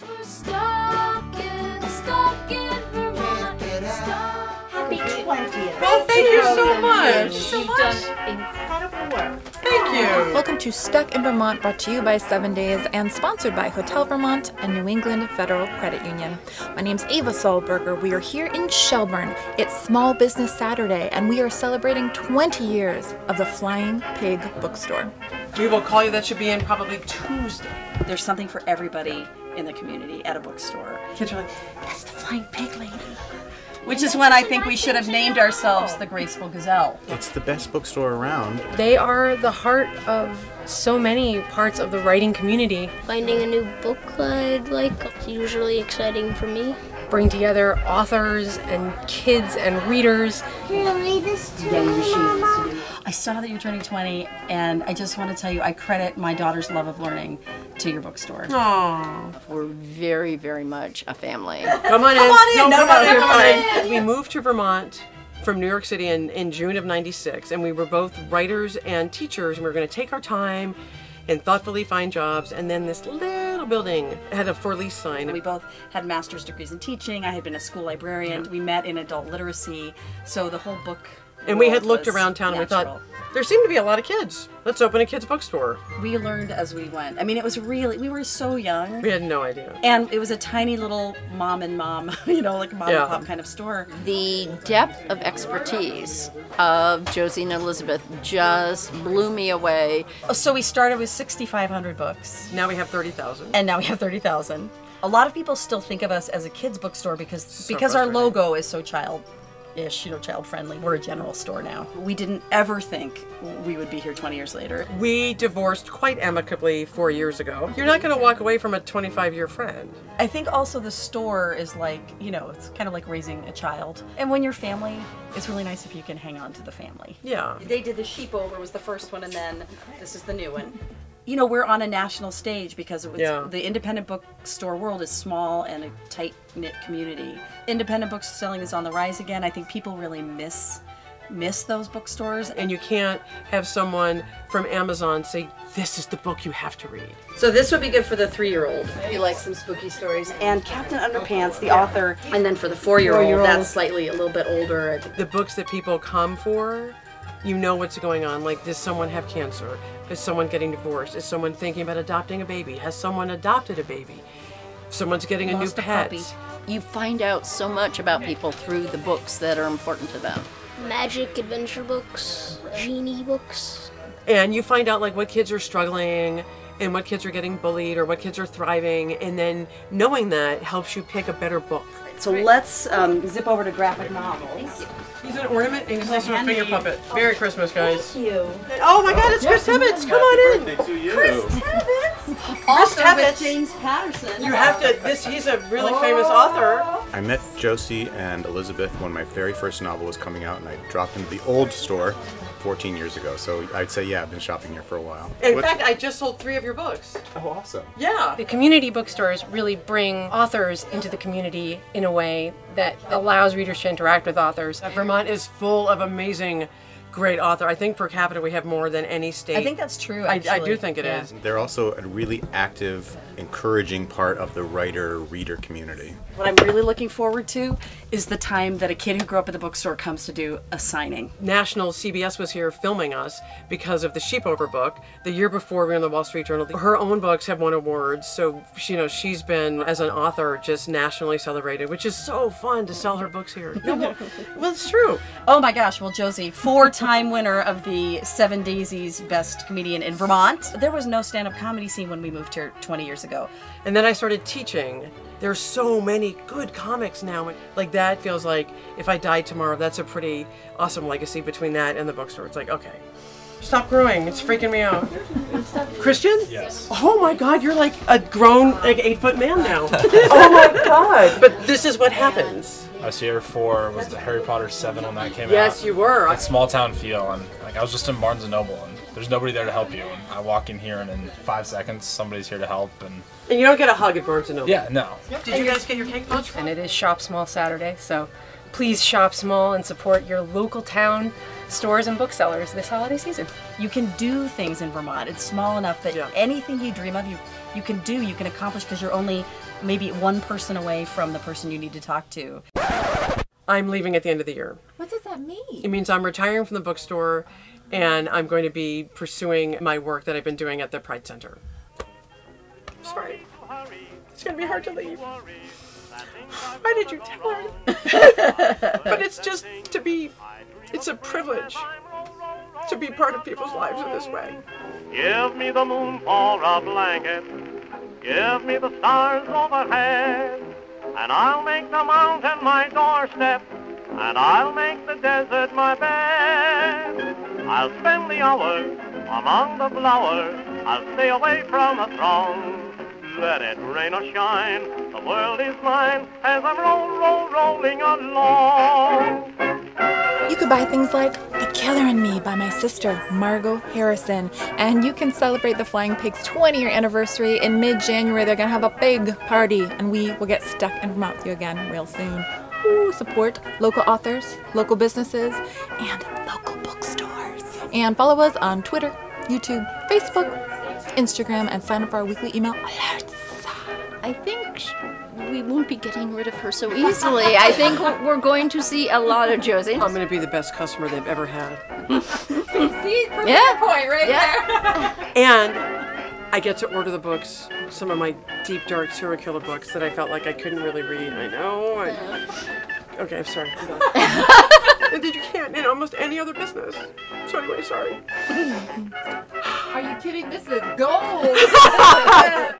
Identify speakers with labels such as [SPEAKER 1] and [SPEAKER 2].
[SPEAKER 1] Cause we're stuck in, Vermont. Stuck.
[SPEAKER 2] Happy 20th.
[SPEAKER 3] Well, thank you so much.
[SPEAKER 1] You've done incredible work.
[SPEAKER 3] Thank you.
[SPEAKER 4] Welcome to Stuck in Vermont, brought to you by Seven Days and sponsored by Hotel Vermont and New England Federal Credit Union. My name's Eva Sollberger. We are here in Shelburne. It's Small Business Saturday, and we are celebrating 20 years of the Flying Pig Bookstore.
[SPEAKER 3] We will call you. That should be in probably Tuesday.
[SPEAKER 2] There's something for everybody in the community at a bookstore.
[SPEAKER 3] Kids are like,
[SPEAKER 2] That's the flying pig lady. Which is when I think we should have named ourselves the Graceful Gazelle.
[SPEAKER 5] It's the best bookstore around.
[SPEAKER 6] They are the heart of so many parts of the writing community.
[SPEAKER 7] Finding a new book I'd like is usually exciting for me.
[SPEAKER 6] Bring together authors and kids and readers.
[SPEAKER 2] I saw that you're turning 20, and I just want to tell you I credit my daughter's love of learning to your bookstore.
[SPEAKER 3] oh,
[SPEAKER 8] We're very, very much a family.
[SPEAKER 3] come on in.
[SPEAKER 2] Come on in.
[SPEAKER 3] No,
[SPEAKER 2] No,
[SPEAKER 3] come
[SPEAKER 2] no,
[SPEAKER 3] on in. Come on We moved to Vermont from New York City in, in June of 96, and we were both writers and teachers, and we were going to take our time and thoughtfully find jobs. And then this little building had a for lease sign.
[SPEAKER 2] We both had master's degrees in teaching. I had been a school librarian. We met in adult literacy. So the whole book.
[SPEAKER 3] And we had looked around town and we thought, there seemed to be a lot of kids. Let's open a kids' bookstore.
[SPEAKER 2] We learned as we went. I mean, it was really, we were so young.
[SPEAKER 3] We had no idea.
[SPEAKER 2] And it was a tiny little mom and mom, you know, like mom
[SPEAKER 3] Yeah.
[SPEAKER 2] and pop kind of store.
[SPEAKER 8] The depth of expertise of Josie and Elizabeth just blew me away.
[SPEAKER 2] Oh, so we started with 6,500 books,
[SPEAKER 3] Now we have 30,000.
[SPEAKER 2] and now we have 30,000. A lot of people still think of us as a kids bookstore because because our logo is so child-ish, you know, child friendly. We're a general store now. We didn't ever think we would be here 20 years later.
[SPEAKER 3] We divorced quite amicably four years ago. You're not going to walk away from a 25 year friend.
[SPEAKER 2] I think also the store is like, you know, it's kind of like raising a child. And when you're family, it's really nice if you can hang on to the family.
[SPEAKER 3] Yeah.
[SPEAKER 2] They did the Sheepover was the first one, and then this is the new one. You know, we're on a national stage because it was,
[SPEAKER 3] Yeah.
[SPEAKER 2] the independent bookstore world is small and a tight knit community. Independent book selling is on the rise again. I think people really miss miss those bookstores.
[SPEAKER 3] And you can't have someone from Amazon say, This is the book you have to read.
[SPEAKER 2] So this would be good for the three-year-old. You like some spooky stories. And Captain Underpants, the author, and then for the four-year-old,
[SPEAKER 6] Four-year-old.
[SPEAKER 2] that's slightly a little bit older.
[SPEAKER 3] The books that people come for, you know what's going on. Like, does someone have cancer? Is someone getting divorced? Is someone thinking about adopting a baby? Has someone adopted a baby? Someone's getting a new
[SPEAKER 2] Lost a
[SPEAKER 3] pet.
[SPEAKER 2] puppy.
[SPEAKER 8] You find out so much about people through the books that are important to them.
[SPEAKER 7] Magic adventure books, genie books.
[SPEAKER 3] and you find out like what kids are struggling and what kids are getting bullied or what kids are thriving and then knowing that helps you pick a better book
[SPEAKER 2] So let's um, zip over to graphic novels.
[SPEAKER 3] he's an ornament and he's also a
[SPEAKER 2] handmade.
[SPEAKER 3] finger puppet merry christmas guys Thank
[SPEAKER 2] you.
[SPEAKER 3] oh my god it's chris Tebbetts. come on in
[SPEAKER 5] to you.
[SPEAKER 2] Also
[SPEAKER 3] Tebbetts.
[SPEAKER 2] with James Patterson.
[SPEAKER 3] you have to this he's a really famous author
[SPEAKER 5] I met Josie and Elizabeth when my very first novel was coming out, and I dropped into the old store 14 years ago. So I'd say, yeah, I've been shopping here for a while.
[SPEAKER 3] in
[SPEAKER 5] What-
[SPEAKER 3] fact i just sold three of your books
[SPEAKER 5] oh, awesome.
[SPEAKER 3] yeah
[SPEAKER 6] The community bookstores really bring authors into the community in a way that allows readers to interact with authors.
[SPEAKER 3] vermont is full of amazing great author i think per capita we have more than any state
[SPEAKER 2] I think that's true.
[SPEAKER 3] I, I do think it is.
[SPEAKER 5] They're also a really active, encouraging part of the writer-reader community.
[SPEAKER 2] What I'm really looking forward to is the time that a kid who grew up at the bookstore comes to do a signing.
[SPEAKER 3] National CBS was here filming us because of the Sheepover book. The year before, we were in the Wall Street Journal. Her own books have won awards, so she, you know she's been as an author just nationally celebrated, which is so fun to sell her books here. No, well, well, it's true.
[SPEAKER 2] Oh my gosh, well, Josie, four time winner of the Seven Daysies Best Comedian in Vermont. There was no stand up comedy scene when we moved here 20 years ago.
[SPEAKER 3] And then I started teaching. There's so many good comics now. Like that feels like if I died tomorrow, that's a pretty awesome legacy between that and the bookstore. It's like okay. Stop growing. It's freaking me out. Christian?
[SPEAKER 9] Yes.
[SPEAKER 3] Oh my god, you're like a grown, like eight foot man now. oh my god. But this is what happens.
[SPEAKER 9] I was here for was the Harry Potter seven when that came out.
[SPEAKER 3] Yes, you were.
[SPEAKER 9] That small town feel, and like I was just in Barnes and Noble, and there's nobody there to help you. And I walk in here, and in five seconds, somebody's here to help. And
[SPEAKER 3] And you don't get a hug at Barnes and Noble.
[SPEAKER 9] yeah, no,
[SPEAKER 3] Did you guys get your cake punch?
[SPEAKER 6] And it is Shop Small Saturday, so please shop small and support your local town stores and booksellers this holiday season.
[SPEAKER 2] You can do things in Vermont. It's small enough that
[SPEAKER 3] Yeah.
[SPEAKER 2] anything you dream of, you you can do, you can accomplish because you're only maybe one person away from the person you need to talk to.
[SPEAKER 3] I'm leaving at the end of the year.
[SPEAKER 4] What does that mean?
[SPEAKER 3] It means I'm retiring from the bookstore and I'm going to be pursuing my work that I've been doing at the Pride Center. Sorry. It's going to be hard to leave. Why did you tell her? but it's just to be, it's a privilege to be part of people's lives in this way.
[SPEAKER 10] Give me the moon for a blanket. Give me the stars overhead. And I'll make the mountain my doorstep. And I'll make the desert my bed. I'll spend the hours among the flowers. I'll stay away from the throng. Let it rain or shine, the world is mine as I'm roll, roll, rolling along.
[SPEAKER 4] You could buy things like The Killer in Me by my sister, Margot Harrison. And you can celebrate the Flying Pigs 20 year anniversary in mid January. They're going to have a big party, and we will get stuck in Vermont with you again real soon. Ooh, support local authors, local businesses, and local bookstores. And follow us on Twitter, YouTube, Facebook, Instagram, and sign up for our weekly email alerts.
[SPEAKER 8] I think we won't be getting rid of her so easily. I think we're going to see a lot of Josie.
[SPEAKER 3] I'm going to be the best customer they've ever had.
[SPEAKER 4] See,
[SPEAKER 8] Yeah.
[SPEAKER 4] point right
[SPEAKER 8] Yeah.
[SPEAKER 3] And I get to order the books, some of my deep, dark serial killer books that I felt like I couldn't really read. I know. I... Okay, I'm sorry. I'm done. and that you can't in almost any other business. So anyway, sorry.
[SPEAKER 4] Are you kidding? This is gold.